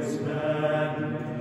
His man.